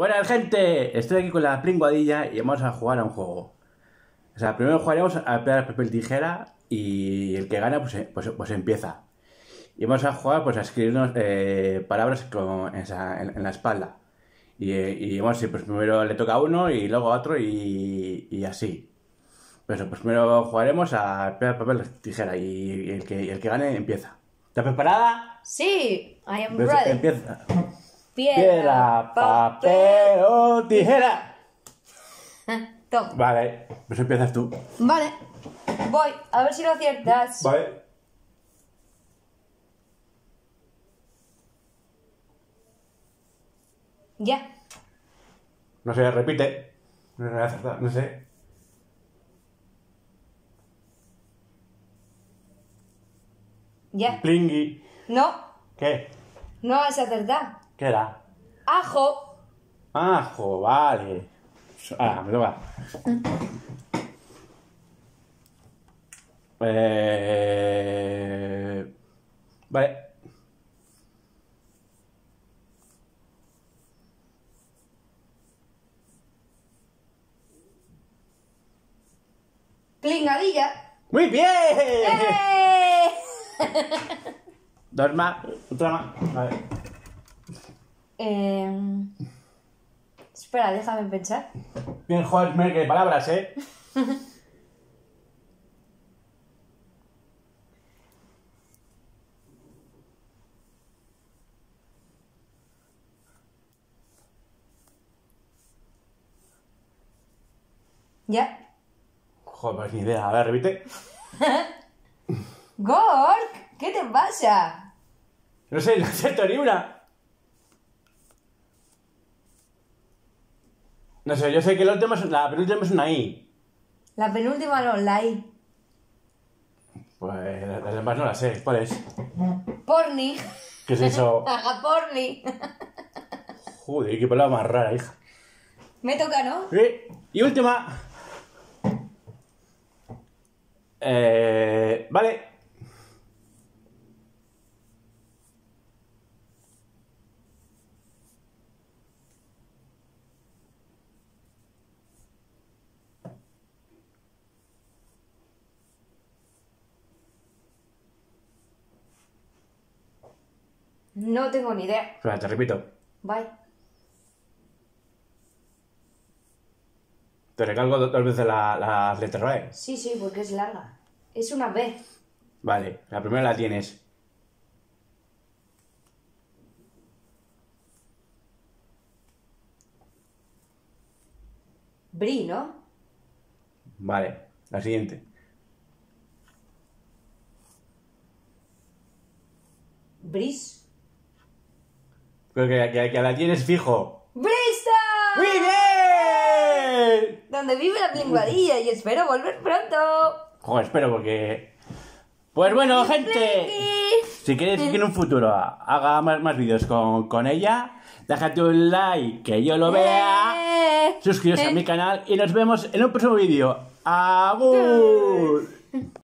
Buenas gente, estoy aquí con la pringuadilla y vamos a jugar a un juego. O sea, primero jugaremos a pegar papel tijera y el que gana pues, pues, pues empieza. Y vamos a jugar pues a escribirnos eh, palabras con, esa- en, en la espalda. Y, y vamos, pues primero le toca a uno y luego a otro y, y así. Pues, pues primero jugaremos a pegar papel tijera y, el, que, el que gane empieza. ¿Estás preparada? Sí, I am Pues ready. empieza. Piedra, Piedra, papel o tijera. Toma. Vale, pues empiezas tú. Vale. Voy, a ver si lo aciertas. Vale. Ya. No sé, repite. No, no, no, no sé. Ya. Plingui. No, ¿Qué? no vas a acertar. ¿Qué era? Ajo. Ajo, vale. Ah, me toca. Eh... Vale. Plingadilla. ¡Muy bien! ¡Eh! Dos más. Otra más. Vale. Em, Espera, déjame pensar. Bien, joder, mira que palabras, ¿eh? Ya. Joder, pues ni idea. A ver, repite. Gork, ¿qué te pasa? No sé, no acierto ni una. No sé, yo sé que la última es, la penúltima es una I. La penúltima no, la I. Pues las demás no las sé. ¿Cuál es? Porni. ¿Qué es eso? Haga porni. Joder, qué palabra más rara, hija. Me toca, ¿no? Eh, Y última. Eh, vale. No tengo ni idea. Espera, te repito. Bye. Te recalco do- dos veces la- las letras, ¿vale? Sí, sí, porque es larga. Es una B. Vale, la primera la tienes. Bri, ¿no? Vale, la siguiente. Bris. Creo que, que- la tienes fijo. ¡Bristol! ¡Muy bien! Donde vive la plinguadilla y espero volver pronto. Joder, espero porque... Pues bueno, gente. Si queréis que en un futuro haga más, más vídeos con, con ella, déjate un like, que yo lo vea. Eh. Suscribiros a mi canal y nos vemos en un próximo vídeo. ¡Agur!